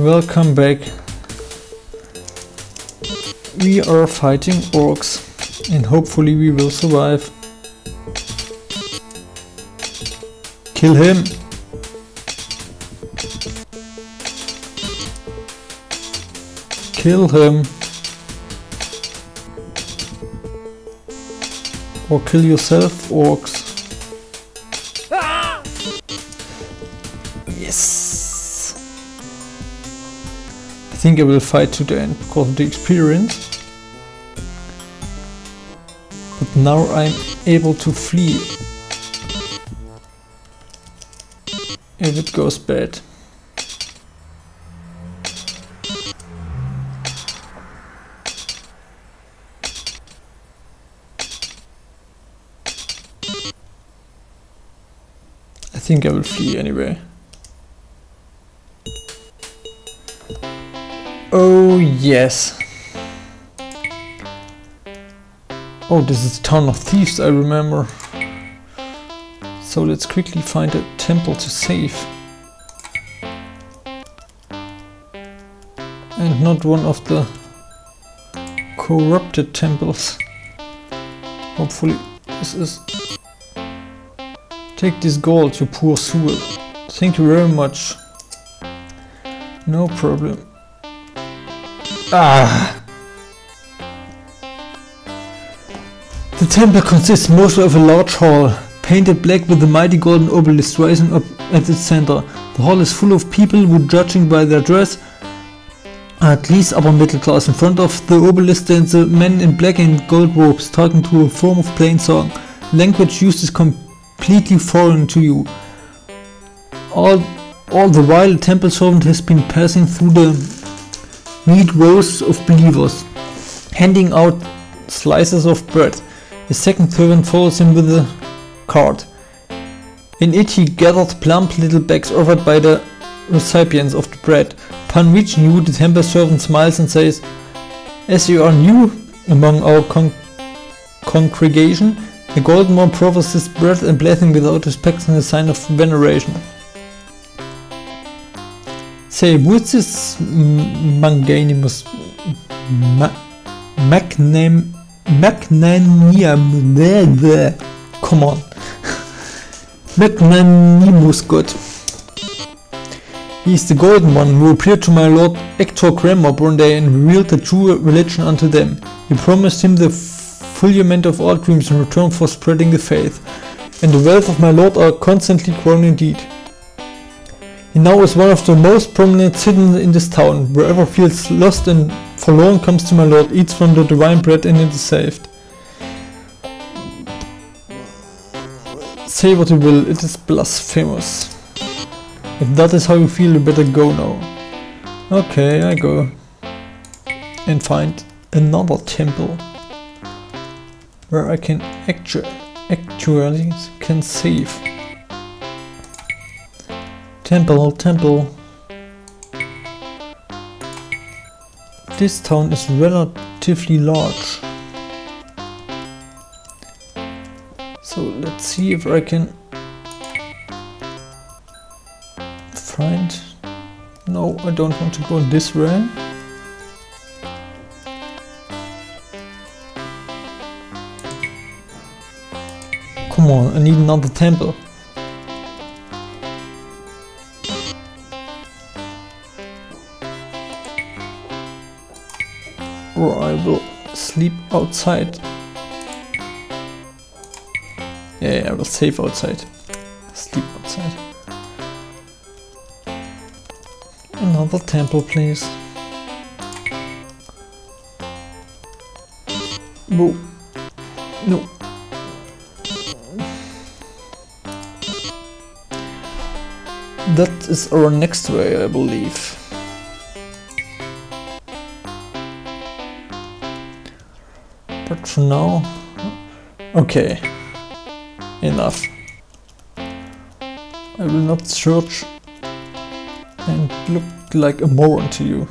Welcome back. We are fighting orcs and hopefully we will survive. Kill him! Kill him! Or kill yourself, orcs. Think I will fight to the end because of the experience. But now I'm able to flee. If it goes bad. I think I will flee anyway. Oh yes. Oh, this is town of thieves, I remember. So let's quickly find a temple to save. And not one of the corrupted temples. Hopefully this is... Take this gold, you poor fool. Thank you very much. No problem. Ah! The temple consists mostly of a large hall, painted black with a mighty golden obelisk rising up at its center. The hall is full of people who, judging by their dress, are at least upper middle class. In front of the obelisk stands a man in black and gold robes talking to a form of plain song. Language used is completely foreign to you. All, all the while a temple servant has been passing through the neat rows of believers, handing out slices of bread. A second servant follows him with a cart. In it he gathered plump little bags offered by the recipients of the bread. Upon reaching you, the temple servant smiles and says, As you are new among our con congregation, the golden one proffers this bread and blessing without respect and a sign of veneration. Say, what's this magnanimous ma magnam magnanimous come on magnanimous god he is the golden one who appeared to my lord Hector Grammer one day and revealed the true religion unto them. He promised him the fulfillment of all dreams in return for spreading the faith, and the wealth of my lord are constantly growing indeed. He now is one of the most prominent citizens in this town. Wherever feels lost and forlorn comes to my lord, eats from the divine bread and it is saved. Say what you will, it is blasphemous. If that is how you feel, you better go now. Okay, I go. And find another temple. Where I can actu actually can save. Temple, temple. This town is relatively large. So let's see if I can find... No, I don't want to go this way. Come on, I need another temple. I will sleep outside. Yeah, I will save outside. Sleep outside. Another temple, please. Whoa. No. That is our next way, I believe. For now... Okay. Enough. I will not search and look like a moron to you.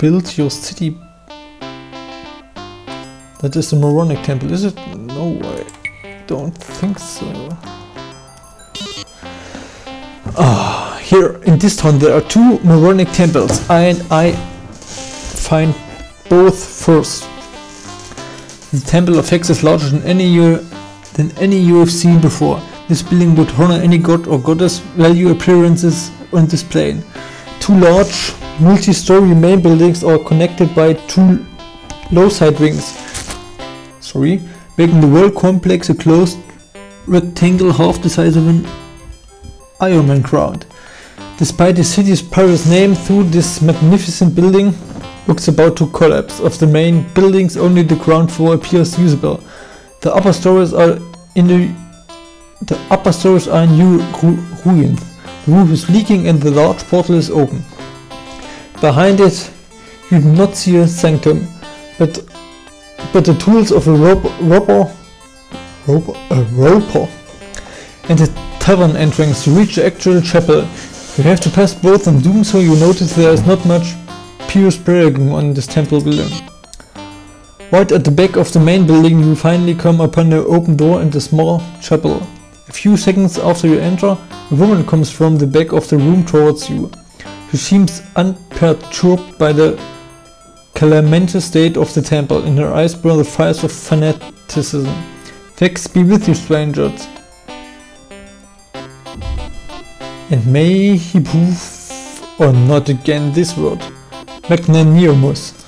Build your city. That is a moronic temple, is it? No, I don't think so. Here in this town there are two Moronic temples and I find both first. The temple of Phex is larger than any you than any you have seen before. This building would honor any god or goddess value appearances on this plane. Two large multi-story main buildings are connected by two low side wings. Sorry, making the whole complex a closed rectangle half the size of an Imman ground. Despite the city's Paris name, through this magnificent building looks about to collapse. Of the main buildings, only the ground floor appears usable. The upper stories are in the the upper stories are in new ru ruins. The roof is leaking and the large portal is open. Behind it, you do not see a sanctum, but but the tools of a robber, robber, a roper, and a tavern entrance to reach the actual chapel. You have to pass both and doing so you notice there is not much pure spragging on this temple building. Right at the back of the main building you finally come upon the open door and the small chapel. A few seconds after you enter, a woman comes from the back of the room towards you. She seems unperturbed by the calamitous state of the temple. In her eyes burn the fires of fanaticism. Thanks be with you, strangers. And may he prove, or not again this word, magnanimous.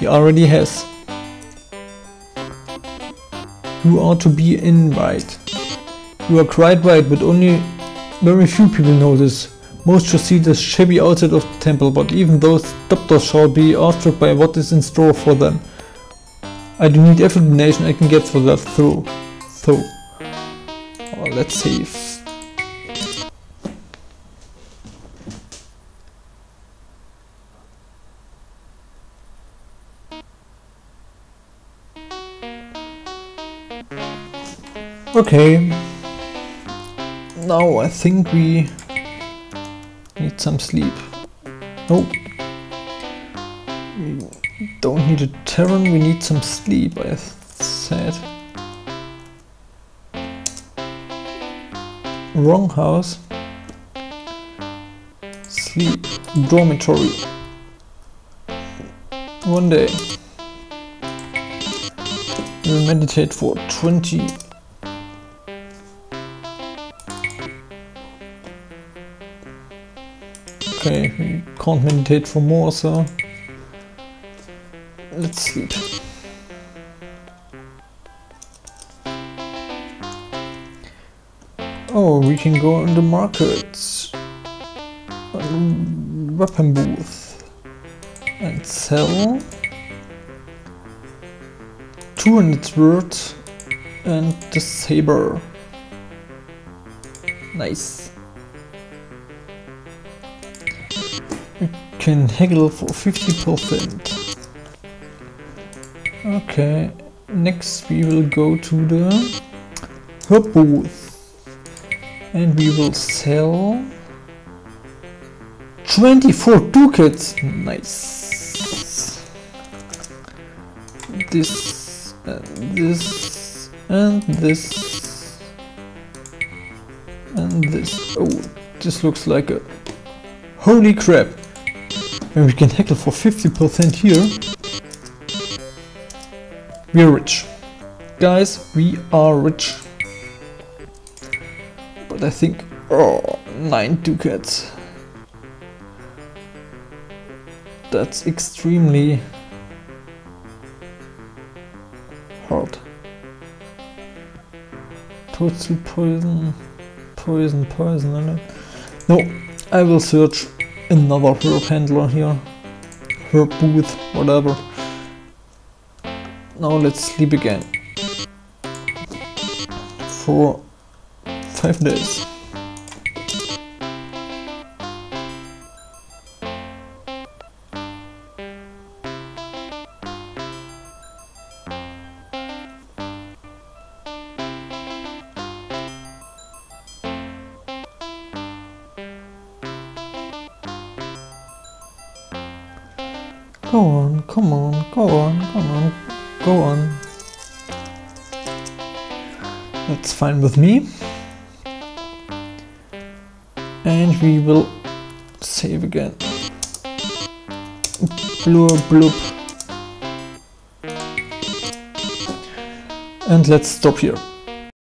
He already has. You are to be in right. You are quite right, but only very few people know this. Most should see the shabby outside of the temple, but even those doctors shall be awestruck by what is in store for them. I do need every donation I can get for that through. So, oh, let's save. Okay. Now I think we need some sleep. No. We don't need a Terran, we need some sleep, I said. Wrong house. Sleep. Dormitory. One day. We'll meditate for 20 Okay, we can't meditate for more, so let's sleep. Oh, we can go in the markets, weapon booth, and sell 200 words and the saber. Nice. Can haggle for 50%. Okay, next we will go to the herb booth and we will sell 24 ducats. Nice. This and this and this and this. Oh, this looks like a holy crap. And we can heckle for 50% here. We are rich. Guys, we are rich. But I think... oh, nine ducats. That's extremely hard. Toadstool poison, poison, poison. No, I will search another herb handler here. Herb booth, whatever. Now let's sleep again. For five days. Go on, come on, go on, come on, go on. That's fine with me. And we will save again. Bloop, bloop. And let's stop here.